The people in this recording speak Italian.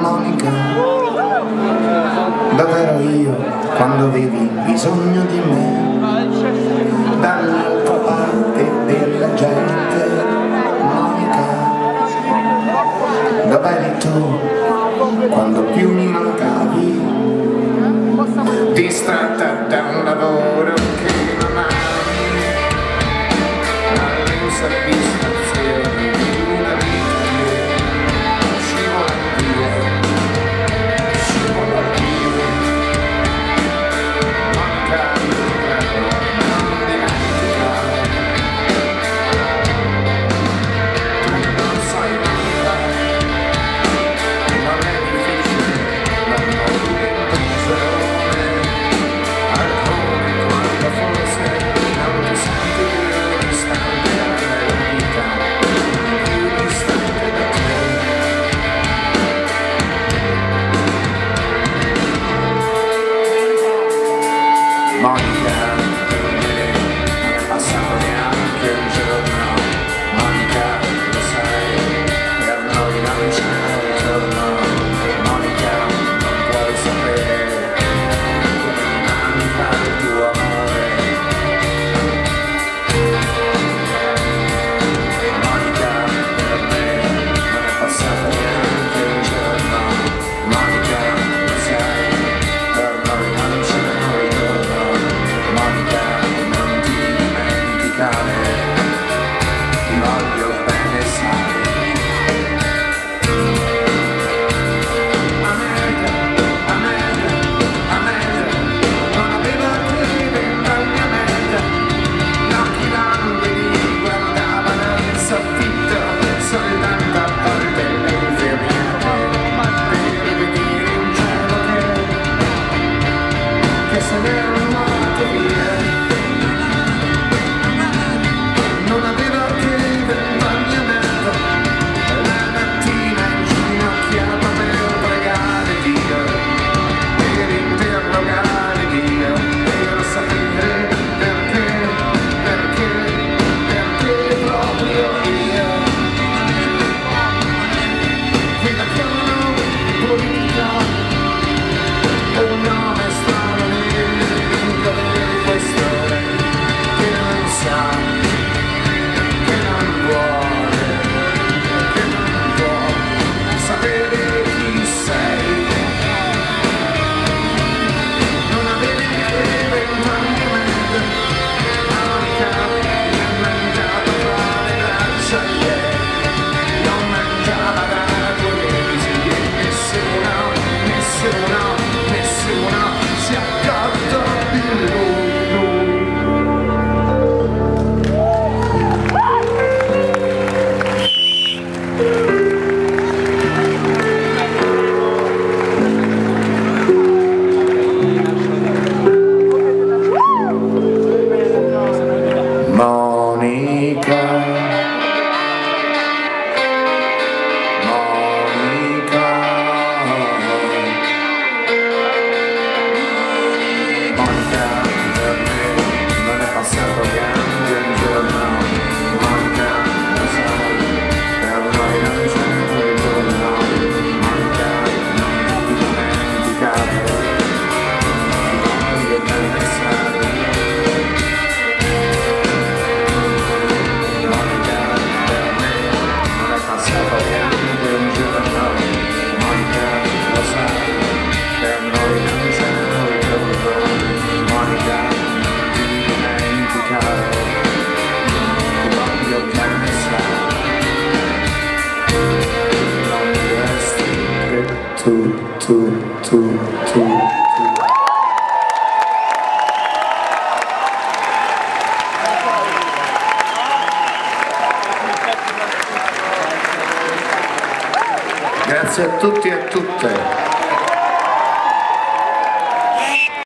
Monica. Davvero io quando avevi bisogno di me quando aperto, quando più mi mancavi, distratta da un lavoro two, two, two, two. Grazie a tutti e a tutte.